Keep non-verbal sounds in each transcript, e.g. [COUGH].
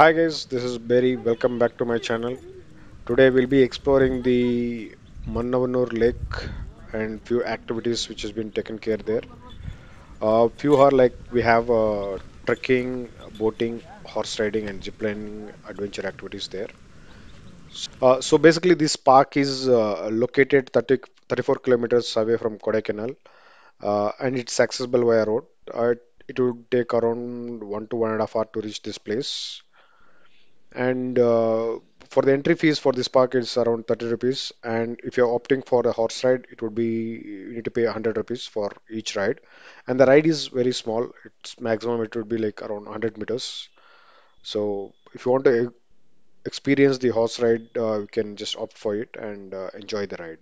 Hi guys, this is Berry. Welcome back to my channel. Today we'll be exploring the Mannavanur Lake and few activities which has been taken care there. Uh, few are like we have uh, trekking, boating, horse riding, and ziplining adventure activities there. Uh, so basically, this park is uh, located 30, 34 kilometers away from Kodaikanal, uh, and it's accessible via road. Uh, it would take around one to one and a half hour to reach this place. And uh, for the entry fees for this park is around 30 rupees. And if you're opting for a horse ride, it would be you need to pay 100 rupees for each ride. And the ride is very small. It's maximum it would be like around 100 meters. So if you want to experience the horse ride, uh, you can just opt for it and uh, enjoy the ride.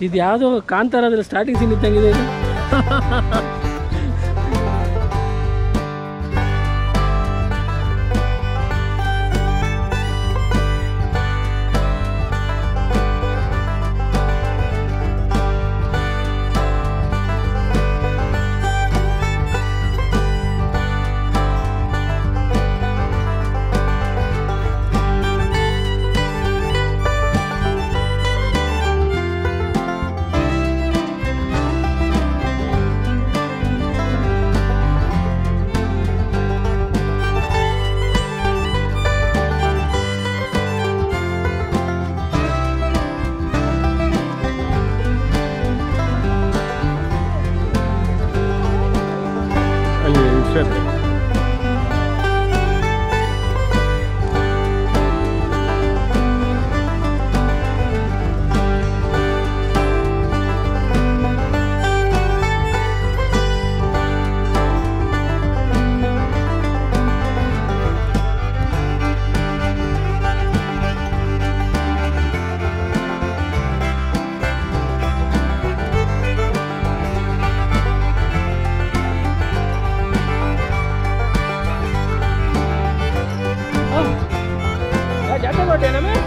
ಇದು ಯಾವುದೋ ಕಾಂತಾರದಲ್ಲಿ starting scene ಇದ್ದಂಗಿದೆ ಇದು. [LAUGHS] Ada model namanya?